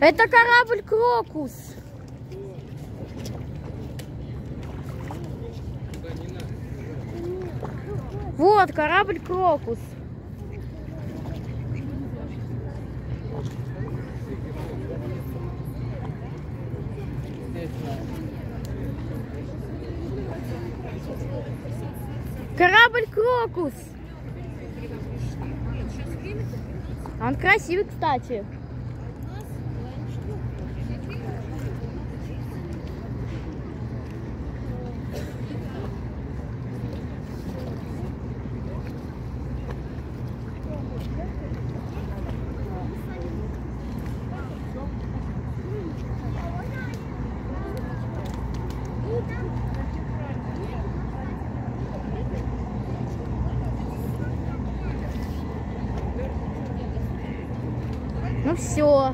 Это корабль Крокус. Вот, корабль Крокус. Корабль Крокус. Он красивый, кстати. Ну все.